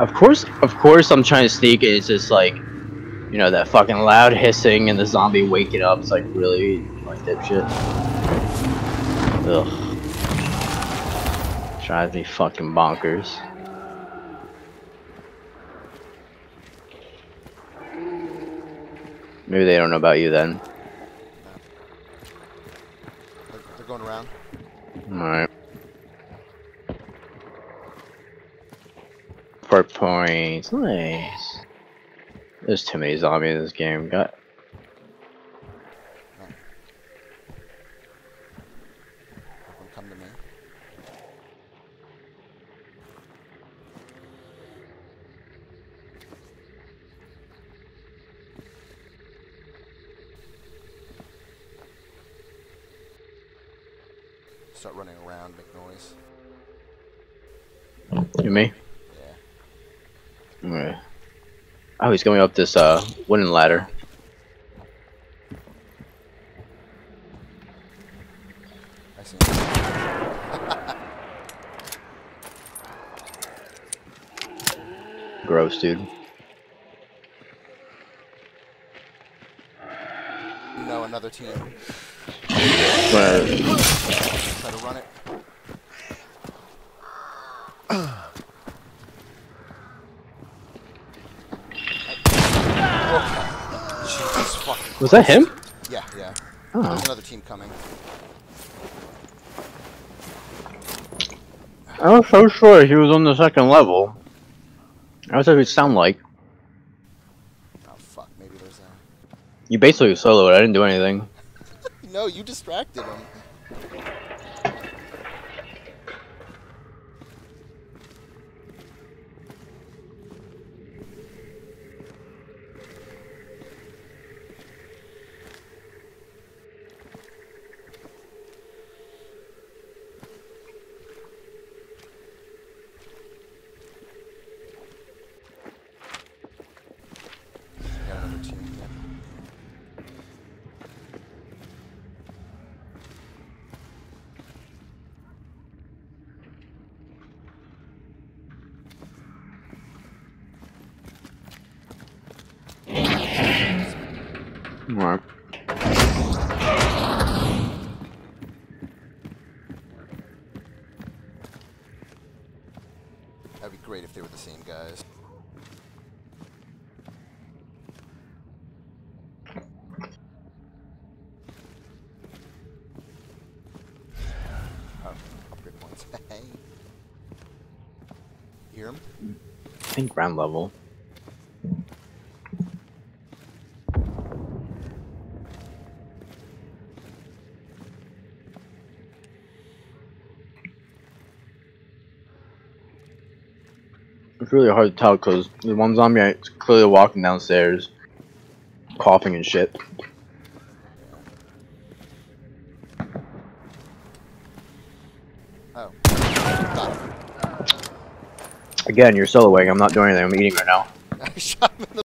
Of course, of course, I'm trying to sneak. And it's just like, you know, that fucking loud hissing and the zombie waking up. It's like really like dipshit. Ugh. Drives me fucking bonkers. Maybe they don't know about you then. They're, they're going around. Alright. Four points. Nice. There's too many zombies in this game. Got come to me. Start running around, make noise. you me? Alright. Oh, he's going up this uh wooden ladder. I see. Gross, dude. No, another team. Try to run it. Jesus fucking was that him? Yeah, yeah. Oh. There's another team coming. I was so sure he was on the second level. I was like, it sound like. Oh fuck, maybe there's a. You basically soloed. I didn't do anything. No, you distracted him. Alright. That'd be great if they were the same guys. Oh, upgrade points. Hey. Hear him? I think ground level. It's really hard to tell because the one zombie is clearly walking downstairs, coughing and shit. Oh. Again, you're still soloing. I'm not doing anything. I'm eating right now.